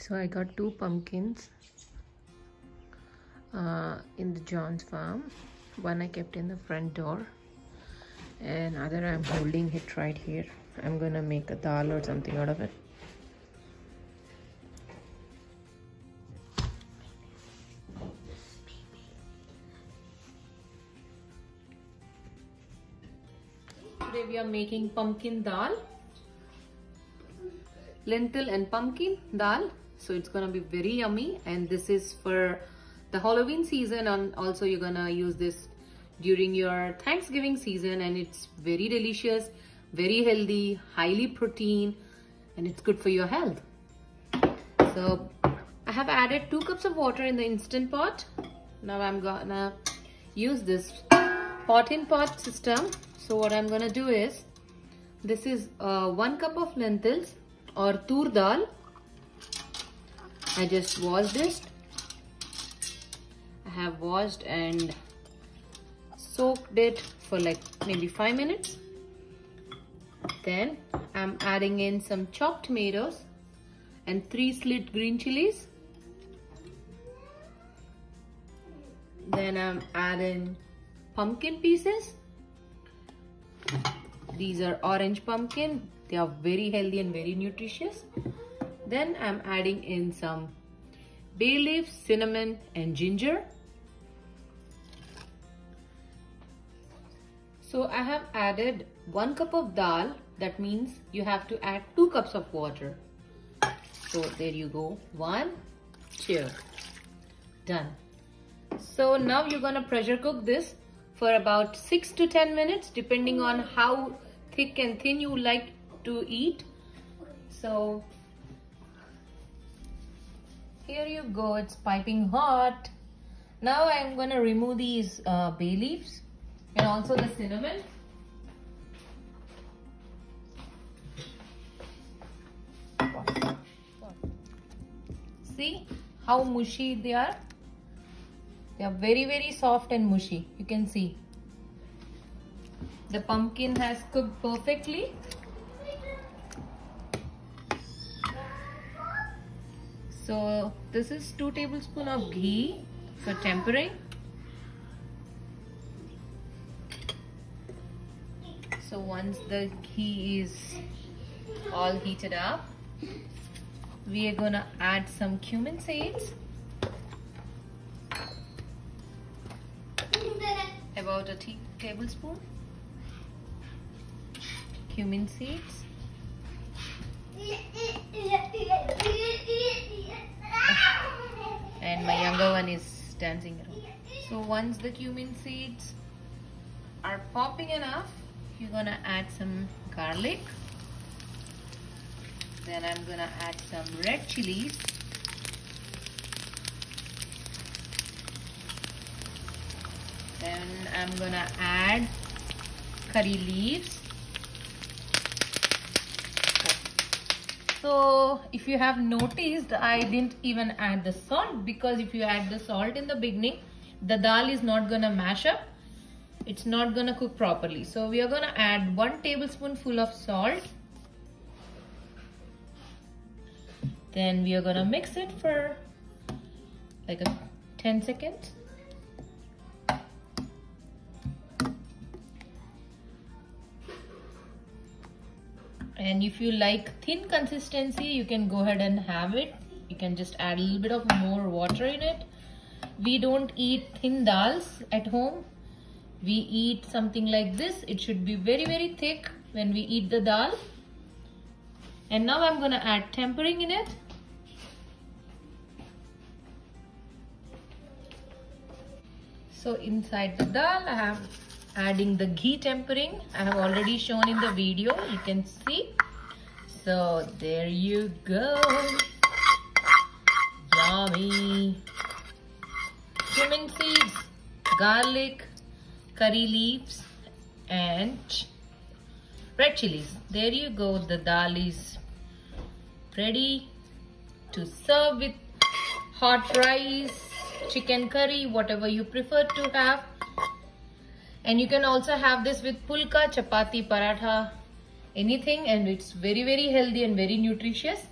So I got two pumpkins uh, in the John's farm. One I kept in the front door and other I'm holding it right here. I'm gonna make a dal or something out of it. Today we are making pumpkin dal. Lentil and pumpkin dal. So it's gonna be very yummy and this is for the Halloween season and also you're gonna use this during your Thanksgiving season and it's very delicious, very healthy, highly protein and it's good for your health. So I have added two cups of water in the instant pot. Now I'm gonna use this pot in pot system. So what I'm gonna do is, this is uh, one cup of lentils or tur dal. I just washed it. I have washed and soaked it for like maybe five minutes. Then I'm adding in some chopped tomatoes and three slit green chilies. Then I'm adding pumpkin pieces. These are orange pumpkin. They are very healthy and very nutritious. Then I'm adding in some bay leaves, cinnamon and ginger. So I have added one cup of dal. That means you have to add two cups of water. So there you go. One, two. Done. So now you're gonna pressure cook this for about 6 to 10 minutes depending on how thick and thin you like to eat. So here you go, it's piping hot. Now I'm gonna remove these uh, bay leaves and also the cinnamon. See how mushy they are? They are very very soft and mushy. You can see. The pumpkin has cooked perfectly. So this is 2 tablespoon of ghee for tempering. So once the ghee is all heated up, we are gonna add some cumin seeds. About a tea tablespoon. Cumin seeds. Younger one is dancing around. So once the cumin seeds are popping enough, you're gonna add some garlic. Then I'm gonna add some red chilies. Then I'm gonna add curry leaves. So if you have noticed, I didn't even add the salt because if you add the salt in the beginning, the dal is not gonna mash up. It's not gonna cook properly. So we are gonna add one tablespoon full of salt. Then we are gonna mix it for like a 10 seconds. And if you like thin consistency you can go ahead and have it. You can just add a little bit of more water in it. We don't eat thin dals at home. We eat something like this. It should be very very thick when we eat the dal. And now I'm gonna add tempering in it. So inside the dal I have adding the ghee tempering. I have already shown in the video. You can see. So there you go. Yummy. Cumin seeds garlic curry leaves and red chilies. There you go. The dal is ready to serve with hot rice chicken curry whatever you prefer to have and you can also have this with pulka chapati paratha anything. And it's very very healthy and very nutritious